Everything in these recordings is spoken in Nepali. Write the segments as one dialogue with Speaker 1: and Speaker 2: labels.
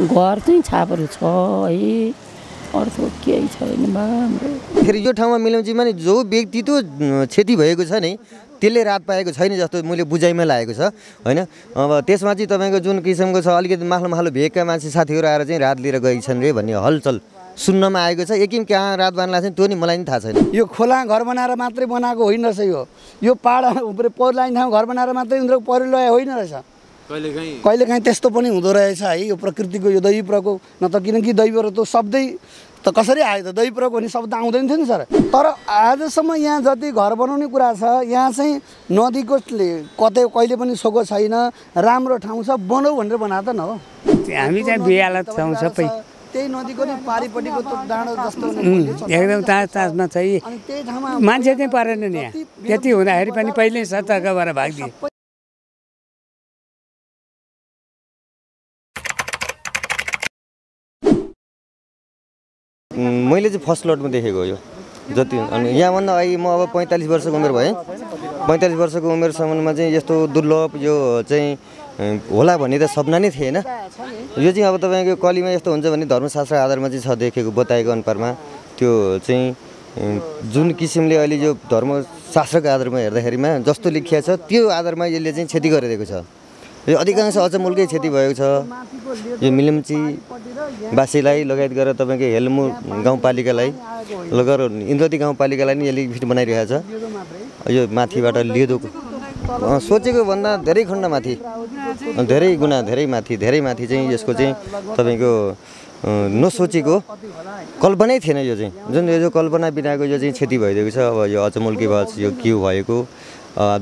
Speaker 1: घर चाहिँ छापहरू छ है। अर्थ केही छैन बा हाम्रो
Speaker 2: फेरि यो ठाउँमा मिलम्चीमा नि जो व्यक्तित्व अँ, क्षति भएको छ नि त्यसले रात पाएको छैन जस्तो मैले बुझाइमा लागेको छ होइन? अब त्यसमा चाहिँ तपाईँको जुन किसिमको छ अलिकति माथलो माथलो भेगका मान्छे साथीहरू आएर चाहिँ रात लिएर गएका छन् रे भन्ने हलचल सुन्नमा आएको छ। एकिम कहाँ रात बाँध्ला चाहिँ त्यो नि मलाई नि थाहा छैन।
Speaker 3: यो खोला घर बनाएर मात्रै बनाएको होइन रहेछ यो। यो पाहाड पहिरो लाइन ठाउँ घर बनाएर मात्रै उनीहरूको पहिरो लगाए होइन रहेछ।
Speaker 4: कहिलेकाहीँ।
Speaker 3: कहिलेकाहीँ त्यस्तो पनि हुँदो रहेछ है यो प्रकृतिको यो दैवी प्रकोप न त किनकि दैवहरू त शब्दै त कसरी आयो त दैवी प्रकोप भन्ने शब्द आउँदैन थियो नि सर। तर आजसम्म यहाँ जति घर बनाउने कुरा छ यहाँ चाहिँ नदीको कतै कहिले पनि सोको छैन राम्रो ठाउँ छ बनाऊ भनेर बनाएको त न हो।
Speaker 5: हामी चाहिँ बिहाल छौँ सबै।
Speaker 3: त्यही नदीको नि पारिपट्टिको डाँडो जस्तो
Speaker 5: एकदम तास तासमा छ। यी
Speaker 3: अनि त्यही ठाउँमा
Speaker 5: मान्छे चाहिँ परेन नि यहाँ। त्यति हुँदाखेरि पनि पहिल्यै सतर्क भएर भागिदिए।
Speaker 2: मैले चाहिँ फर्स्ट लटमा देखेको यो। जति अनि यहाँभन्दा अहिले म अब पैँतालिस वर्षको उमेर भएँ। पैँतालिस वर्षको उमेरसम्ममा चाहिँ यस्तो दुर्लभ यो चाहिँ होला भन्ने त सपना नै थिएन। यो चाहिँ अब तपाईँको कलीमा यस्तो हुन्छ भने धर्मशास्त्र आधारमा चाहिँ छ देखेको बताएको अनुसारमा त्यो चाहिँ जुन किसिमले अहिले यो धर्मशास्त्रको आधारमा हेर्दाखेरिमा जस्तो लेखिया छ त्यो आधारमा यसले चाहिँ क्षति गरिदिएको छ। यो अधिकांश अचमूलकै क्षति भएको छ। यो मिलम्ची बासीलाई लगायत गरेर तपाईँको हेल्मु गाउँपालिकालाई लगेर इन्द्रती गाउँपालिकालाई नि यसले फिट बनाइरहेको छ। यो माथिबाट लिदो अँ, सोचेको भन्दा धेरै खण्ड माथि। धेरै गुणा धेरै माथि धेरै माथि चाहिँ यसको चाहिँ तपाईँको नसोचेको कल्पनै थिएन यो चाहिँ। जुन यो कल्पना बिनाको यो चाहिँ क्षति भइदिएको छ अब यो अचमूलकी भयो यो के भएको?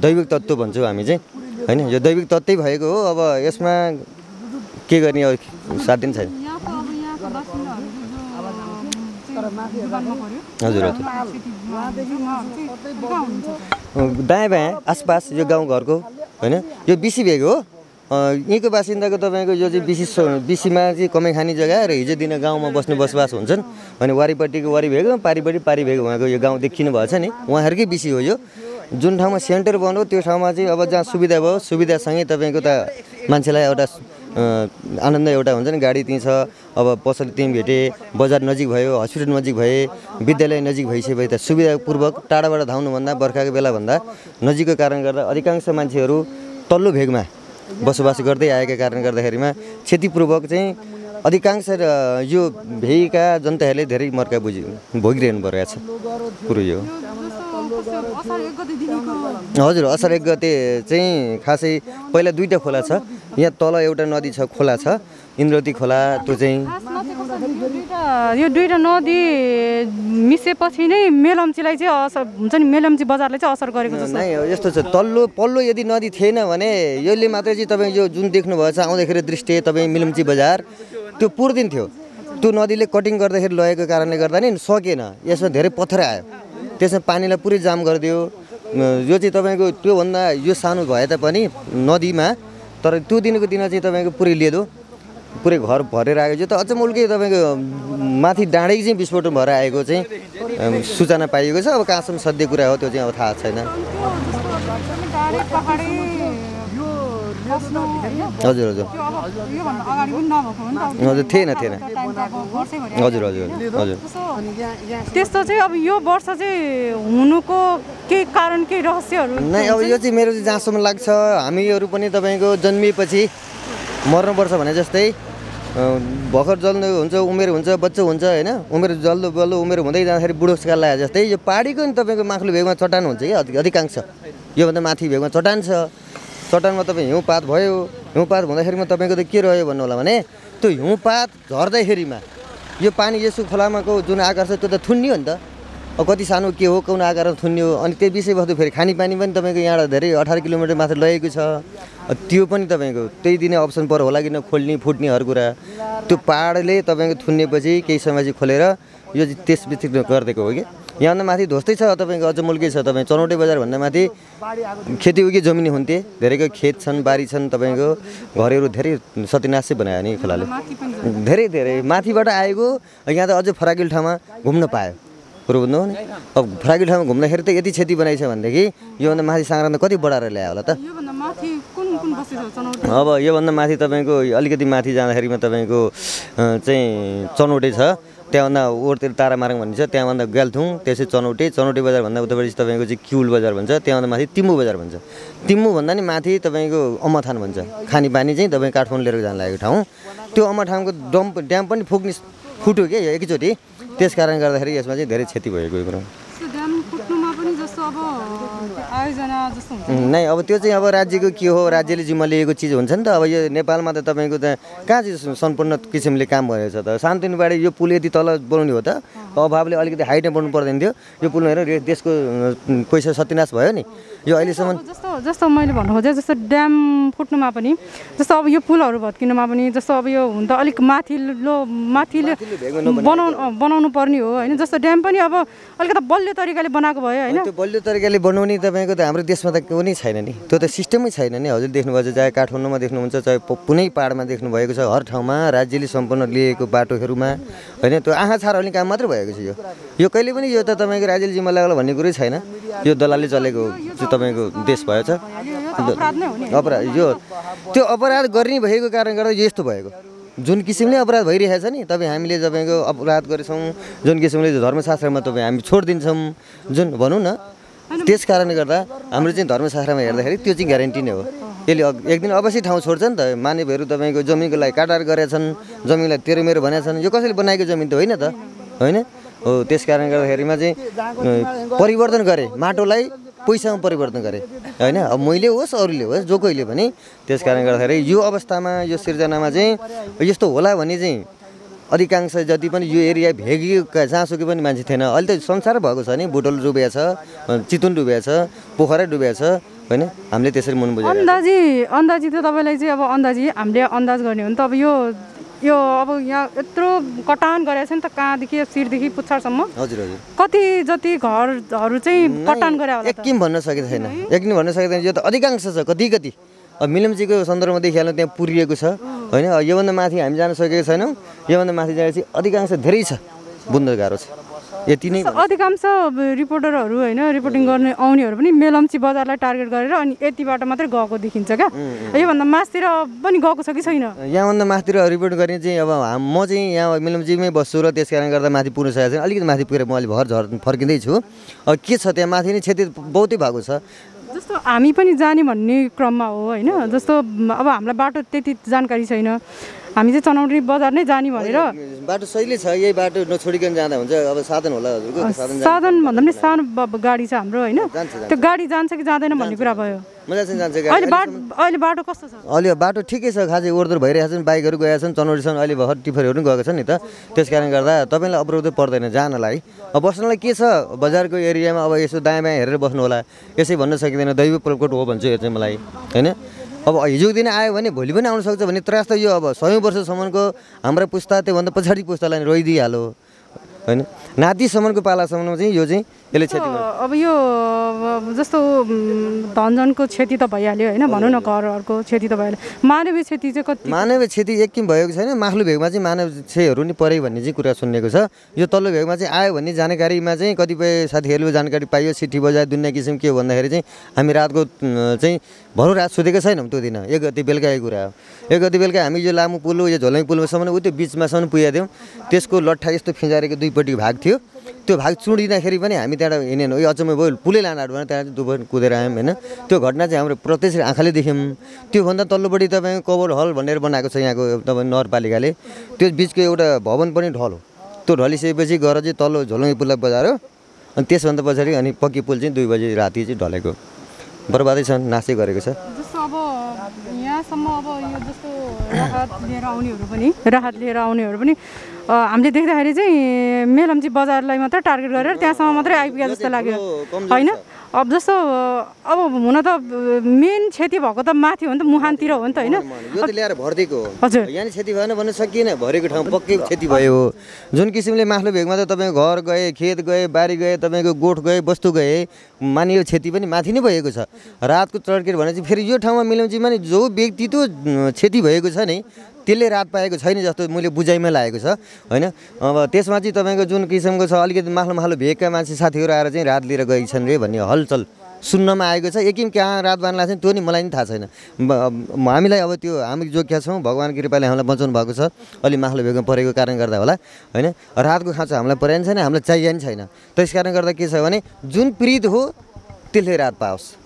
Speaker 2: दैविक तत्त्व भन्छौँ हामी चाहिँ। होइन यो दैविक तत्त्वै भएको हो। अब यसमा के गर्ने अब साथ दिन छैन हजुर हजुर। दायाँ बायाँ आसपास यो गाउँघरको होइन? यो बिसी भेग हो। यहीँको बासिन्दाको तपाईँको यो चाहिँ बिसी बिसीमा चाहिँ कमाइ खाने जग्गा र हिजो दिन गाउँमा बस्ने बसोबास हुन्छन्। अनि वारिपट्टिको वारि भेग पारिपट्टि पारि भेग उहाँको यो गाउँ देखिनु भएको छ नि। उहाँहरूकै बिसी हो यो। जुन ठाउँमा सेन्टर बन्यो त्यो ठाउँमा चाहिँ अब जहाँ सुविधा भयो सुविधासँगै तपाईँको त मान्छेलाई एउटा आनन्द एउटा हुन्छ नि गाडी त्यहीँ छ अब पसल त्यहीँ भेटेँ बजार नजिक भयो हस्पिटल नजिक भए विद्यालय नजिक भइसकेपछि त सुविधापूर्वक टाढाबाट धाउनुभन्दा बर्खाको बेलाभन्दा नजिकको कारण गर्दा अधिकांश मान्छेहरू तल्लो भेगमा बसोबास गर्दै आएका कारण गर्दाखेरिमा क्षतिपूर्वक चाहिँ अधिकांश यो भेगका जनताहरूले धेरै मर्का बुझि भोगिरहनु परिरहेको छ कुरो यो हजुर असार एक गते चाहिँ खासै पहिला दुईवटा खोला छ। यहाँ तल एउटा नदी छ खोला छ। इन्द्रवती खोला त्यो चाहिँ
Speaker 6: यो दुईवटा नदी मिसेपछि नै मेलम्चीलाई चाहिँ असर हुन्छ नि? मेलम्ची बजारलाई चाहिँ असर गरेको जस्तो।
Speaker 2: नै यस्तो छ। तल्लो पल्लो यदि नदी थिएन भने यसले मात्रै चाहिँ तपाईँ यो जुन देख्नुभएको छ आउँदाखेरि दृष्टि तपाईँ मिलम्ची बजार त्यो पुर्दिन्थ्यो त्यो नदीले कटिङ गर्दाखेरि लगेको कारणले गर्दा नि सकेन। यसमा धेरै पत्थर आयो। त्यसमा पानीलाई पुरै जाम गरिदियो। यो चाहिँ तपाईँको त्योभन्दा यो सानो भए तापनि नदीमा तर त्यो दिनको दिन चाहिँ तपाईँको पुरै लिएदो पुरै घर भरेर आएको थियो। त अझ मुल्कै तपाईँको माथि डाँडै चाहिँ विस्फोट भएर आएको चाहिँ सूचना पाइएको छ। अब कहाँसम्म सत्य कुरा हो त्यो चाहिँ अब थाहा छैन। हजुर हजुर। हजुर थिएन थिएन। हजुर हजुर हजुर
Speaker 6: त्यस्तो चाहिँ अब यो वर्ष चाहिँ हुनुको केही कारण केही रहस्यहरू
Speaker 2: नै अब यो चाहिँ मेरो चाहिँ जहाँसम्म लाग्छ हामीहरू पनि तपाईँको जन्मिएपछि मर्नुपर्छ भने जस्तै भर्खर जल्दो हुन्छ उमेर हुन्छ बच्चा हुन्छ होइन? उमेर जल्दो बल्दो उमेर हुँदै जाँदाखेरि बुढोसकाल लागे जस्तै यो पाहाडीको नि तपाईँको माथिल्लो भेगमा चट्टान हुन्छ कि? अधि- अधिकांश। योभन्दा माथि भेगमा चट्टान छ। चट्टानमा तपाईँ हिउँपात भयो हिउँपात हुँदाखेरिमा तपाईँको त के रह्यो भन्नु होला भने त्यो हिउँपात झर्दाखेरिमा यो पानी यसो खोलामाको जुन आकार छ त्यो त थुन्नियो नि त। कति सानो के हो कुन आकारमा थुन्यो अनि त्यो विषयवस्तु फेरि खानेपानी पनि तपाईँको यहाँबाट धेरै अठार किलोमिटर माथि लगेको छ। त्यो पनि तपाईँको त्यही दिने अप्सन पर होला किन खोल्ने फुट्ने हर कुरा। त्यो पाहाडले तपाईँको थुन्नेपछि केही समय चाहिँ खोलेर यो चाहिँ त्यस व्यतिरिक्त गरिदिएको हो कि? यहाँभन्दा माथि ध्वस्तै छ तपाईँको अझ मुल्कै छ तपाईँ चनौटे बजारभन्दा माथि। खेतीउगी जमिन हुन्थे धेरैको खेत छन् बारी छन् तपाईँको घरहरू धेरै सत्यनाशै बनायो नि खोलाले। धेरै धेरै। माथिबाट आएको यहाँ त अझै फराकिलो ठाउँमा घुम्न पायो। कुरो बुझ्नु हो नि? अब फराकी ठाउँमा घुम्दाखेरि त यति क्षति बनाइछ भनेदेखि योभन्दा माथि साङ्ग्राम त कति बढाएर ल्यायो होला त? अब योभन्दा माथि तपाईँको अलिकति माथि जाँदाखेरिमा तपाईँको चाहिँ चनौटे छ। त्यहाँभन्दा ओरतिर तारामारङ भन्ने छ त्यहाँभन्दा ग्याल्थुङ त्यसै चनौटे चनौटे बजारभन्दा उतापट्टि तपाईँको चाहिँ किउल बजार भन्छ त्यहाँभन्दा माथि तिम्बु बजार भन्छ। तिम्बुभन्दा नि माथि तपाईँको अम्मथान भन्छ। खानेपानी चाहिँ तपाईँ काठमाडौँ लिएर जान लागेको ठाउँ। त्यो अम्मठानको डम ड्याम पनि फुक्ने फुट्यो कि एकैचोटि। त्यस कारणले गर्दाखेरि यसमा चाहिँ धेरै क्षति भएको कुरो
Speaker 6: आयोजना जस्तो हुन्छ।
Speaker 2: नै अब त्यो चाहिँ अब राज्यको के हो? राज्यले जिम्मा लिएको चिज हुन्छ नि त। अब यो नेपालमा त तपाईँको त कहाँ चाहिँ सम्पूर्ण किसिमले काम गरेको छ त शान्तनुबाडी यो पुल यति तल बनाउने हो त? अभावले अलिकति हाइटमा बनाउनु पर्दैन थियो। यो पुल हेर रे- देशको पैसा सत्यनाश भयो नि। यो अहिलेसम्म
Speaker 6: जस्तो जस्तो मैले भन्नु खोजेँ जस्तो ड्याम फुट्नुमा पनि जस्तो अब यो पुलहरू भत्किनुमा पनि जस्तो अब यो हुन त अलिक माथिल्लो माथिले बनाउनु बनाउनु पर्ने हो होइन? जस्तो ड्याम पनि अब अलिकति बलियो तरिकाले बनाएको भयो होइन?
Speaker 2: त्यो बलियो तरिकाले बनाउने तपाईँको त हाम्रो देशमा त कुनै छैन नि। त्यो त सिस्टमै छैन नि। हजुर देख्नुभएको छ चाहे काठमाडौँमा देख्नुहुन्छ चाहे कुनै पाहाडमा देख्नुभएको छ हर ठाउँमा राज्यले सम्पूर्ण लिएको बाटोहरूमा होइन? त्यो आँखा छार काम मात्रै भएको छ यो। यो कहिले पनि यो त तपाईँको राज्यले जिम्मा लगाएर भन्ने कुरै छैन। यो दलालले चलेको तपाईँको देश भयो छ।
Speaker 6: अपराध
Speaker 2: यो त्यो अपराध गर्ने भएको कारणले गर्दा यो यस्तो भएको। जुन किसिमले अपराध भइरहेछ नि तपाईँ हामीले तपाईँको अपराध गरेछौँ जुन किसिमले धर्मशास्त्रमा तपाईँ हामी छोडिदिन्छौँ जुन भनौँ न त्यस कारणले गर्दा हाम्रो चाहिँ धर्मशास्त्रमा हेर्दाखेरि त्यो चाहिँ ग्यारेन्टी नै हो। यसले एक दिन अवश्य ठाउँ छोड्छ नि त। मानवहरू तपाईँको जमिनको लागि काटार गरेका छन् जमिनलाई तेरो मेरो भनेका छन्। यो कसैले बनाएको जमिन त होइन त होइन? हो त्यस कारणले गर्दाखेरिमा चाहिँ परिवर्तन गरे माटोलाई पैसामा परिवर्तन गरे होइन? अब मैले होस् अरूले होस् जो कोहीले पनि त्यस कारणले गर्दाखेरि यो अवस्थामा यो सिर्जनामा चाहिँ यस्तो होला भने चाहिँ अधिकांश जति पनि यो एरिया भेगिएको जहाँसुकै पनि मान्छे थिएन। अहिले त संसार भएको छ नि बुटोल डुबेको छ चितुन डुबेको छ पोखरा डुबेको छ होइन? हामीले त्यसरी मन बुझाएको
Speaker 6: अन्दाजी अन्दाजी त तपाईँलाई चाहिँ अब अन्दाजी हामीले अन्दाज गर्ने हो नि त अब यो यो अब यहाँ यत्रो कटान गरेको छ नि त कहाँदेखि शिरदेखि पुच्छरसम्म?
Speaker 2: हजुर हजुर।
Speaker 6: कति जति घरहरू चाहिँ कटान गरे होला
Speaker 2: एक किम भन्न सकेको छैन। एक किम भन्न सकेको छैन। यो त अधिकांश छ कति कति? अब मिलमजीको सन्दर्भमा देखिहाल्नु त्यहाँ पुरिएको छ। होइन? योभन्दा माथि हामी जान सकेको छैनौँ। योभन्दा माथि जाँदा चाहिँ अधिकांश धेरै छ बुझ्न गाह्रो छ। यति नै
Speaker 6: अधिकांश रिपोर्टरहरू होइन रिपोर्टिङ गर्ने आउनेहरू पनि मेलम्ची बजारलाई टार्गेट गरेर अनि यति बाटो मात्रै गएको देखिन्छ क्या। योभन्दा मासतिर पनि गएको छ कि छैन?
Speaker 2: यहाँभन्दा माथितिर रिपोर्ट गर्ने चाहिँ अब म चाहिँ यहाँ मिलमजीमै बस्छु र त्यस कारणले गर्दा माथि पुग्न सकेको छैन। अलिकति माथि पुगेर म अहिले भर झर फर्किँदैछु। अब के छ त्यहाँ? माथि नै क्षति बहुतै भएको छ।
Speaker 6: जस्तो हामी पनि जाने भन्ने क्रममा हो होइन? जस्तो अब हामीलाई बाटो त्यति जानकारी छैन। हामी चाहिँ चनौरी बजार नै जाने भनेर।
Speaker 2: बाटो सहिले छ यही बाटो नछोडिकन जाँदा हुन्छ। अब साधन होला हजुरको साधन
Speaker 6: भन्दा पनि सानो गाडी छ हाम्रो होइन। त्यो गाडी जान्छ कि जाँदैन भन्ने कुरा भयो? अहिले बाटो अहिले बाटो कस्तो छ?
Speaker 2: अहिले बाटो ठिकै छ खासै ओहोरदोहोर भइरहेको छन् बाइकहरू गएका छन् चनौरीसँग अहिले भर्खर टिफरहरू पनि गएको छन् नि त। त्यस कारणले गर्दा तपाईँलाई अवरोध पर्दैन जानलाई। अब बस्नलाई के छ? बजारको एरियामा अब यसो दायाँ बायाँ हेरेर बस्नु होला। यसै भन्न सकिँदैन दैव प्रकोट हो भन्छु यो चाहिँ मलाई होइन? अब हिजोको दिन आयो भने भोलि पनि आउन सक्छ भने त्रास त यो अब सयौँ वर्षसम्मको हाम्रो पुस्ता त्योभन्दा पछाडि पुस्तालाई रोइदिइहाल्यो। होइन? नातिसम्मको पालासम्ममा चाहिँ यो चाहिँ यसले क्षति
Speaker 6: अब यो जस्तो धनजनको क्षति त भइहाल्यो होइन भनौँ न घरहरूको क्षति त भइहाल्यो। मानवीय क्षति चाहिँ कति?
Speaker 2: मानव क्षति एक किम भएको छैन माथिल्लो भेगमा चाहिँ मानव क्षयहरू नि पऱ्यो भन्ने चाहिँ कुरा सुनेको छ। यो तल्लो भेगमा चाहिँ आयो भन्ने जानकारीमा चाहिँ कतिपय साथीहरूले जानकारी पाइयो सिटी बजार दुनियाँ किसिम के हो भन्दाखेरि चाहिँ हामी रातको चाहिँ भरौँ रात सुतेको छैनौँ त्यो दिन। एक गति बेलुकाको कुरा हो। एक गति बेलुका हामी यो लामो पुल यो झोलङ पुलमासम्म ऊ त्यो बिचमासम्म पुगेको थियौँ। त्यसको लट्ठा यस्तो फिजारेको दुईपट्टिको भाग थियो। त्यो भाग चुडिँदाखेरि पनि हामी त्यहाँबाट हिँडेनौँ यो अचम्म भयो। पुलै लान आँट भएन त्यहाँ दुबर कुदेर आयौँ होइन। त्यो घटना चाहिँ हाम्रो प्रत्यक्ष आँखाले देख्यौँ। त्योभन्दा तल्लोपट्टि तपाईँको कभर हल भनेर बनाएको छ यहाँको तपाईँ नगरपालिकाले। त्यो बिचको एउटा भवन पनि ढल हो। त्यो ढलिसकेपछि गएर चाहिँ तल्लो झोलङ्गी पुललाई बजायो अनि त्यसभन्दा पछाडि अनि पक्की पुल चाहिँ दुई बजी राति चाहिँ ढलेको। बर्बादै छन् नासै गरेको छ।
Speaker 6: यहाँसम्म अब यो जस्तो राहत लिएर आउनेहरू पनि राहत लिएर आउनेहरू पनि हामीले देख्दाखेरि चाहिँ मेलम्ची बजारलाई मात्रै टार्गेट गरेर त्यहाँसम्म मात्रै आइपुगे जस्तो लाग्यो। होइन? अब जस्तो अब हुन त मेन क्षति भएको त माथि हो नि त मुहानतिर हो नि त होइन?
Speaker 2: त
Speaker 6: हजुर।
Speaker 2: यहाँ क्षति भएन भन्न सकिएन भरेको ठाउँ पक्कै क्षति भयो। जुन किसिमले माथिल्लो भेगमा त तपाईँको घर गए खेत गए बारी गए तपाईँको गोठ गए वस्तु गए मानियो क्षति पनि माथि नै भएको छ। रातको चर्केर भने चाहिँ फेरि यो ठाउँमा मिलाउँछीमा नि जो व्यक्तित्व अँ, क्षति भएको छ नि त्यसले रात पाएको छैन जस्तो मैले बुझाइमा लागेको छ होइन? अब त्यसमा चाहिँ तपाईँको जुन किसिमको छ अलिकति माथलो माथलो भेगका मान्छे साथीहरू आएर चाहिँ रात लिएर गएका रे भन्ने हलचल सुन्नमा आएको छ। एकिम कहाँ रात बाँध्ला छ त्यो नि मलाई नि थाहा छैन। हामीलाई अब त्यो हामी जोग्य छौँ भगवान् कृपाले हामीलाई बचाउनु भएको छ। अलि माथिल्लो भेगमा परेको कारण गर्दा होला होइन? रातको खाँचो हामीलाई परेको छैन हामीलाई चाहिएको नि छैन। त्यस कारण गर्दा के छ भने जुन प्रीत हो त्यसले रात पाओस्।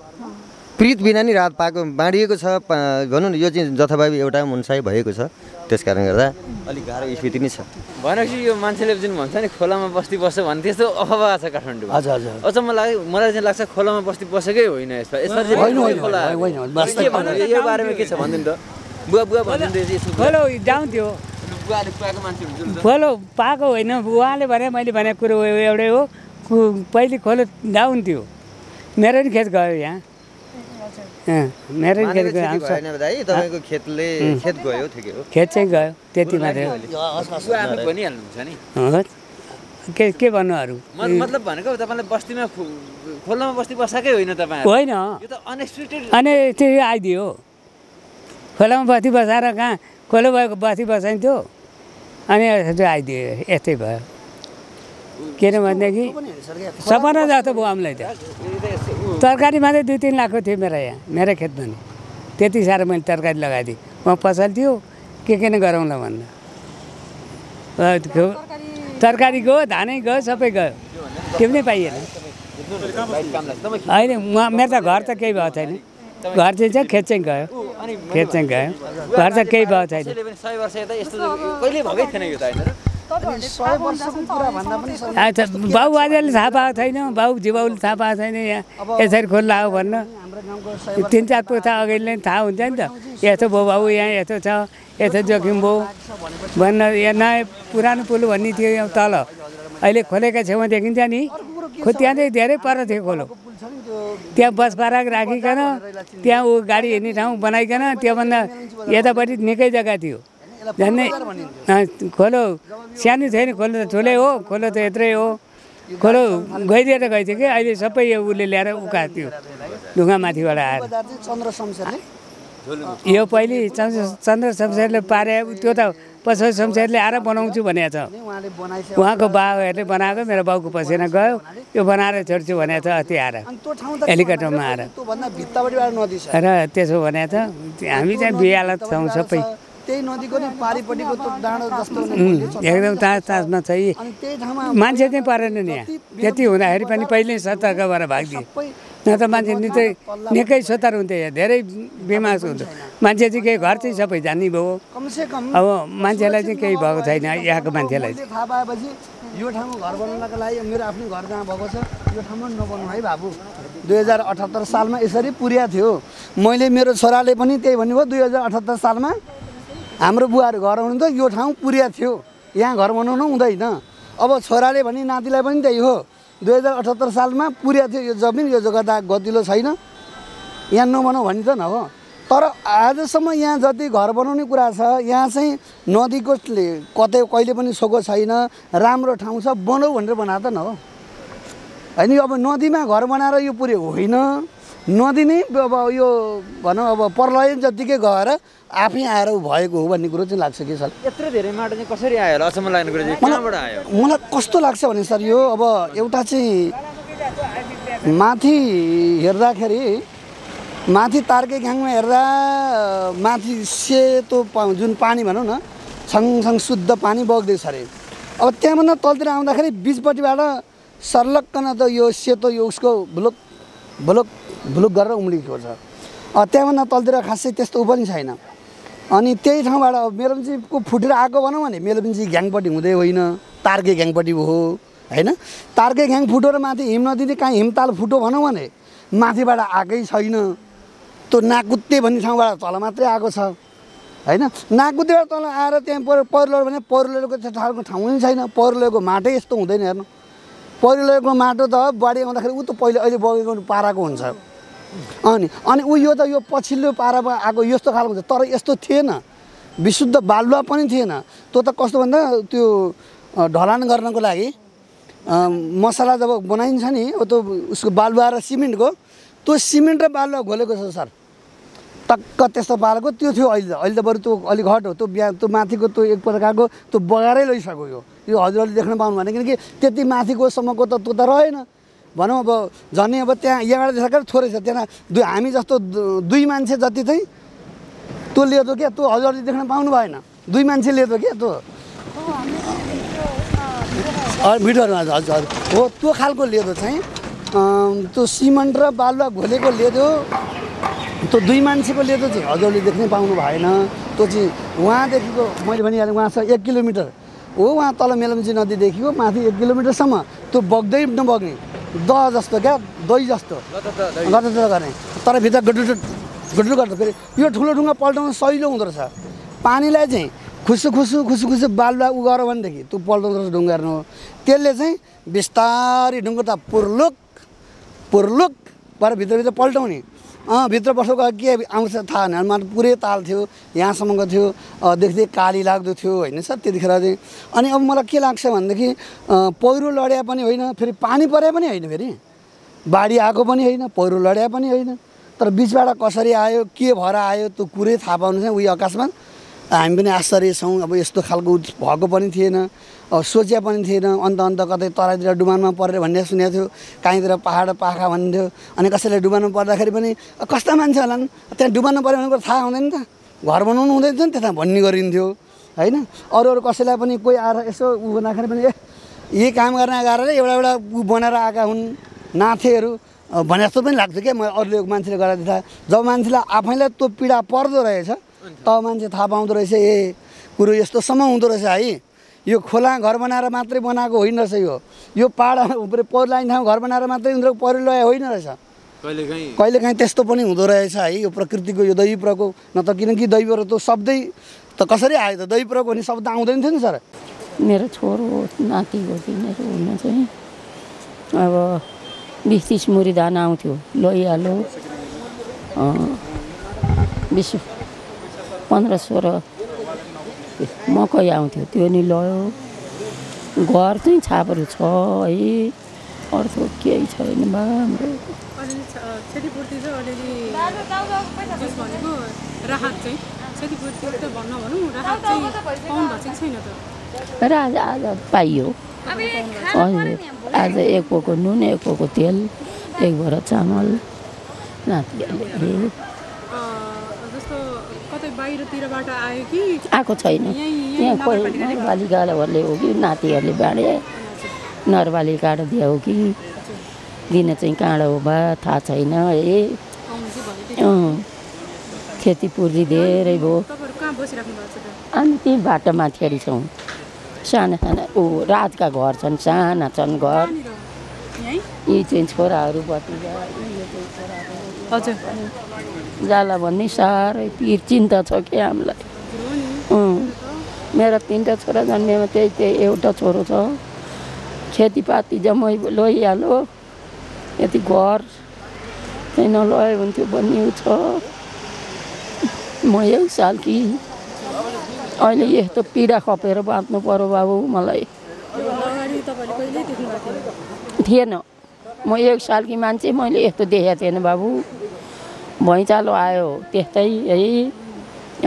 Speaker 2: प्रीत बिना नि रात पाएको बाँडिएको छ भनौँ न यो चाहिँ जथाभावी एउटा मुन्साई भएको छ त्यस कारण गर्दा अलिक गाह्रो स्थिति नै छ।
Speaker 4: भनेपछि यो मान्छेले जुन भन्छ नि खोलामा बस्ती बस्छ भने त्यस्तो अफवाह छ काठमाडौँ
Speaker 3: हजुर हजुर
Speaker 4: अचम्म लाग्यो मलाई चाहिँ लाग्छ खोलामा बस्ती बसेकै होइन भन्नु यो बारेमा के छ भनिदिनु त? बुवा बुवा भनिदिनु
Speaker 5: खोलो पाएको होइन उहाँले भने मैले भनेको कुरो एउटै हो। पहिले खोलो डाउन थियो मेरो नि खेत गयो यहाँ। मेरो
Speaker 2: तपाईँको खेतले खेत गयो ठिकै हो।
Speaker 5: खेत चाहिँ गयो त्यति मात्रै हो। के के भन्नु अरू?
Speaker 4: म- मतलब भनेको तपाईँलाई बस्तीमा खो- खोलामा बस्ती बसाएकै होइन तपाईँहरू
Speaker 5: होइन।
Speaker 4: यो त अनएक्सपेक्टेड
Speaker 5: अनि त्यो आइदियो। खोलामा बस्ती बसाएर कहाँ खोलो भएको बस्ती बसाइन्थ्यो अनि त्यो आइदियो यस्तै भयो। किनभनेदेखि सपना जस्तो भयो हामीलाई त। तरकारी मात्रै दुई तिन लाखको थियो मेरो यहाँ मेरो खेतमा नि। त्यति साह्रो मैले तरकारी लगाइदिएँ। म पसल थियो के के नै गरौँला भन्दा। अ, त्यो तरकारी गयो धानै गयो सबै गयो। त्यो पनि पाइएन। होइन म मेरो त घर त केही भएको छैन। घर चाहिँ छ खेत चाहिँ गयो। खेत चाहिँ गयो। घर त केही भएको छैन। अच्छा बाउ बाजेले थाहा पाएको छैन बाउ जीबाउले थाहा पाएको छैन यहाँ यसरी खोल्ला हो भन्न। तिन चार पुस्ता अगाडि नै थाहा हुन्छ नि त। यस्तो भयो बाउ यहाँ यस्तो छ यस्तो जोखिम भयो भन्न। यहाँ नयाँ पुरानो पुल भन्ने थियो यहाँ तल। अहिले खोलेका छेउमा देखिन्छ नि खो त्यहाँ चाहिँ धेरै पर थियो खोलो। त्यहाँ बस पाराक राखिकन त्यहाँ ऊ गाडी हिँड्ने ठाउँ बनाइकन त्योभन्दा यतापट्टि निकै जग्गा थियो। झन्डै खोलो। सानो छैन खोलो त ठुलै हो खोलो त यत्रै हो। खोलो गइदिएर गइथ्यो कि अहिले सबै यो उसले ल्याएर उकाएको थियो आएर।
Speaker 3: चाहिँ चन्द्र शमशेरले?
Speaker 5: यो पहिले चन्द्र शमशेरले पारे त्यो त पछाडि शमशेरले आएर बनाउँछु भनेको छ। उहाँको बाबुहरूले बनाएको मेरो बाउको पसिना गयो। यो बनाएर छोड्छु भनेको छ अस्ति आएर। हेलिकप्टरमा आएर। र त्यसो भनेको छ हामी चाहिँ बिहालत छौँ सबै।
Speaker 3: त्यही नदीको नि पारिपट्टिको डाँडो जस्तो।
Speaker 5: एकदम
Speaker 3: अनि त्यही ठाउँमा
Speaker 5: मान्छे चाहिँ परेन नि। यहाँ त्यति हुँदाखेरि पनि पहिल्यै सतर्क भएर भागिदिए। न त मान्छे निकै निकै सतर हुन्थ्यो यहाँ धेरै बिमार हुन्थ्यो मान्छे चाहिँ केही घर चाहिँ सबै जाने भयो। अब मान्छेलाई चाहिँ केही भएको छैन। यहाँको मान्छेलाई।
Speaker 3: थाहा पाएपछि यो ठाउँमा घर बनाउनको लागि मेरो आफ्नै घर जहाँ भएको छ यो ठाउँमा नबनाउनु है बाबु। दुई हजार अठहत्तर सालमा यसरी पुर्या थियो। मैले मेरो छोराले पनि त्यही भन्नुभयो दुई हजार अठहत्तर सालमा हाम्रो बुवाहरू घर हुनुहुन्थ्यो यो ठाउँ पुर्या थियो। यहाँ घर बनाउनु हुँदैन। अब छोराले भने नातिलाई पनि त्यही हो। दुई हजार अठहत्तर सालमा पुर्या थियो यो जमिन यो जग्गा त गतिलो छैन। यहाँ नबनाऊ भन्ने त हो। तर आजसम्म यहाँ जति घर बनाउने कुरा छ यहाँ चाहिँ नदीको कतै कहिले पनि सोको छैन। राम्रो ठाउँ छ बनाऊ भनेर बनाएको त न हो। होइन अब नदीमा घर बनाएर यो पुऱ्यो होइन। नदी नै अब यो भनौँ अब प्रलय जत्तिकै गएर आफै आएर भएको हो भन्ने कुरो चाहिँ लाग्छ कि सर?
Speaker 4: यत्रो धेरै माटो चाहिँ कसरी आयो होला? अचम्म लाग्ने कुरो चाहिँ कहाँबाट आयो?
Speaker 3: मलाई कस्तो लाग्छ भने सर यो अब एउटा चाहिँ माथि हेर्दाखेरि माथि तार्के घ्याङमा हेर्दा माथि सेतो जुन पानी भनौँ न छङछङ शुद्ध पानी बग्दैछ अरे। अब त्यहाँभन्दा तलतिर आउँदाखेरि बिचपट्टिबाट सर्लक्कन त यो सेतो यो उसको भुलुक भुलुक भुलुक गरेर उम्लिएको छ। त्यहाँभन्दा तलतिर खासै त्यस्तो ऊ पनि छैन। अनि त्यही ठाउँबाट मेलम्चीको फुटेर आएको भनौँ भने मेलम्ची घ्याङपट्टि हुँदै होइन तार्के घ्याङपट्टि हो होइन? तार्के घ्याङ फुटो र माथि हिम नदी कहीँ हिमताल फुटो भनौँ भने माथिबाट आएकै छैन। त्यो नाकुत्ते भन्ने ठाउँबाट तल मात्रै आएको छ होइन? नाकुत्तेबाट तल आएर त्यहाँ पहिरो पहिरो भने पहिरोको ठाउँको ठाउँ नै छैन। पहिरोको माटै यस्तो हुँदैन हेर्नु। पहिरोको माटो त बाढी आउँदाखेरि ऊ त पहिले अहिले बगेको पाराको हुन्छ। अनि अनि ऊ यो त यो पछिल्लो पारामा आएको यस्तो खालको हुन्छ। तर यस्तो थिएन। विशुद्ध बालुवा पनि थिएन। त्यो त कस्तो भन्दा त्यो ढलान गर्नको लागि मसला जब बनाइन्छ नि त्यो उसको बालुवा र सिमेन्टको त्यो सिमेन्ट र बालुवा घोलेको छ सर। टक्क त्यस्तो पालेको त्यो थियो अहिले त। अहिले त बरु त्यो अलिक हट हो। त्यो बिहा त्यो माथिको त्यो एक प्रकारको त्यो बगाएरै लैसक्यो यो। यो हजुरहरूले देख्न पाउनु भने किनकि त्यति माथिकोसम्मको त त्यो त रहेन। भनौँ अब झन् अब त्यहाँ यहाँबाट देखाएको थोरै छ त्यहाँ दुई हामी जस्तो दुई मान्छे जति चाहिँ त्यो लिएको क्या त्यो हजुरहरूले देख्न पाउनु भएन। दुई मान्छे लिएको क्या त्यो। भिडियोहरूमा हजुर हो त्यो खालको लेदो चाहिँ त्यो सिमेन्ट र बालुवा घोलेको लेदो त्यो दुई मान्छेको लेदो चाहिँ हजुरले देख्नै पाउनु भएन। त्यो चाहिँ उहाँदेखिको मैले भनिहालेँ उहाँ छ एक किलोमिटर। हो उहाँ तल मेलम्ची नदीदेखिको माथि एक किलोमिटरसम्म। त्यो बग्दै नबग्ने। दह जस्तो क्या? दही जस्तो। गटट गर्ने। तर भित्र गडुड गडुड गर्दा फेरि यो ठुलो ढुङ्गा पल्टाउनु सहिलो हुँदो रहेछ। पानीलाई चाहिँ खुसु खुसु खुसु खुसु बालुवा उ गर भनेदेखि त्यो पल्टाउँदो रहेछ ढुङ्गाहरू त्यसले चाहिँ बिस्तारै ढुङ्गा त पुर्लुक पुर्लुक भएर भित्रभित्र पल्टाउने। अँ भित्र बसेको के आउँछ थाहा होइन मलाई पुरै ताल थियो यहाँसम्मको थियो देख्दै काली लाग्दो थियो होइन सर त्यतिखेर चाहिँ। अनि अब मलाई के लाग्छ भनेदेखि पहिरो लड्या पनि होइन फेरि पानी परे पनि होइन फेरि। बाढी आएको पनि होइन पहिरो लड्या पनि होइन। तर बिचबाट कसरी आयो के भएर आयो त्यो कुरै थाहा पाउनु चाहिँ उयो अकस्मात हामी पनि आश्चर्य छौँ अब यस्तो खालको भएको पनि थिएन। अब सोचे पनि थिएन अन्त अन्त कतै तराईतिर डुबानमा परेर भन्ने सुनेको थियो कहीँतिर पाहाड पाखा भन्थ्यो अनि कसैले डुबानमा पर्दाखेरि पनि कस्ता मान्छे होलान् त्यहाँ डुबानु पऱ्यो भने थाहा हुँदैन त? घर बनाउनु हुँदैन थियो नि त्यता भन्ने गरिन्थ्यो। होइन? अरू अरू कसैलाई पनि कोही आएर यसो उ बनाखेरि पनि ए यही काम गर्न गएर एउटा एउटा उ बनाएर आएका हुन् नाथेहरू। भने जस्तो पनि लाग्थ्यो क्या म अरूले मान्छेले गराइदिँदा जब मान्छेलाई आफैलाई त्यो पीडा पर्दो रहेछ तब मान्छे थाहा पाउँदो रहेछ ए कुरो यस्तोसम्म हुँदो रहेछ है। यो खोला घर बनाएर मात्रै बनाएको होइन रहेछ यो। यो पाहाड पहिरो लाइन ठाउँ घर बनाएर मात्रै उनीहरूको पहिरो लगाए होइन रहेछ।
Speaker 4: कहिलेकाहीँ?
Speaker 3: कहिलेकाहीँ त्यस्तो पनि हुँदो रहेछ है यो प्रकृतिको यो दैवी प्रकोप न त किनकि दैवहरू त शब्दै त कसरी आयो त? दैवी प्रकोप भन्ने शब्द आउँदैन थियो नि सर।
Speaker 1: मेरो छोरो नाति हो कि मेरो हुन चाहिँ। अब बिस तिस मुरी धान आउँथ्यो लैहाल्यो अँ, बिस पन्ध्र सोह्र मकै आउँथ्यो? त्यो नि लयो घर चाहिँ छापहरू छ है। अर्को केही छैन बा। हाम्रो
Speaker 6: अलिअलि छ- क्षतिपूर्ति चाहिँ अलिअलि जस भनेको राहत चाहिँ। क्षतिपूर्ति त भन्न भनौँ राहत चाहिँ पाउनु भएको चाहिँ छैन त।
Speaker 1: र आज पाइयो। हजुर आज एक पोको नुन एक पोको तेल एक भर चामल नातिहरूले
Speaker 6: कतै बाहिरतिरबाट आयो कि?
Speaker 1: आएको छैन।
Speaker 6: यहीँ-
Speaker 1: कोही
Speaker 6: नगरपालिकाले
Speaker 1: हो कि? नातिहरूले बाँडे। नगरपालिकाबाट दियो कि? दिन चाहिँ काँडो हो बा थाहा छैन है अँ। क्षतिपूर्ति धेरै भयो। हामी त्यहीँ बाटोमाथि छौँ साना साना ऊ रातका घर छन् साना छन् घर। यी चाहिँ छोराहरू छोराहरू
Speaker 6: हजुर।
Speaker 1: जाला भन्ने साह्रै पिर चिन्ता छ कि हामीलाई। मेरो तिनवटा छोरा जन्मेमा त्यही त्यही एउटा छोरो छ। खेतीपाती जम्मै लैहाल्यो यति घर चाहिँ नलयो हुन्थ्यो भन्ने छ। म एक साल कि अहिले यस्तो पीडा खपेर बाँच्नु पऱ्यो बाबु मलाई। थिएन। म एक सालकी मान्छे मैले यस्तो देखेको थिएन बाबु। भैँचालो आयो त्यस्तै है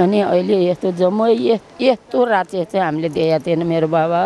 Speaker 1: अनि अहिले यस्तो जम्मै यस- यस्तो राज्य चाहिँ हामीले देखेको थिएन मेरो बाबा